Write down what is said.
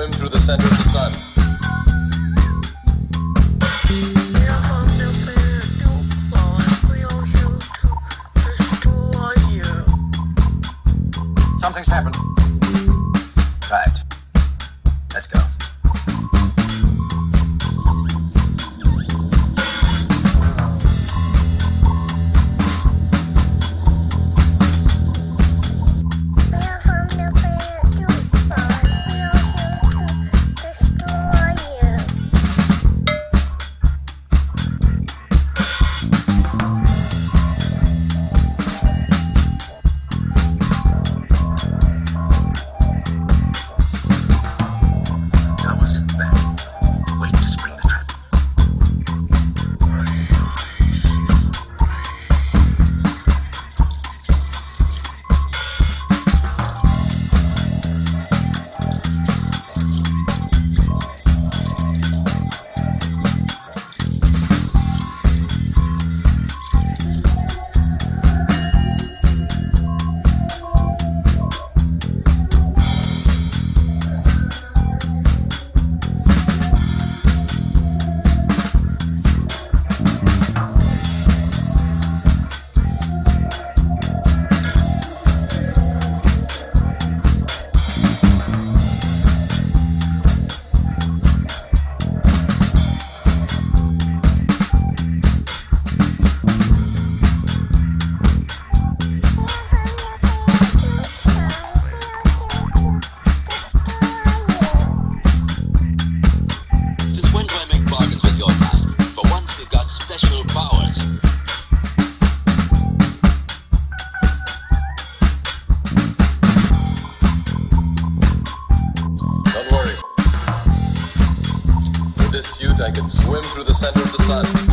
swim through the center of the sun. Something's happened. Right. Swim through the center of the sun.